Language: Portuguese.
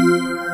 Música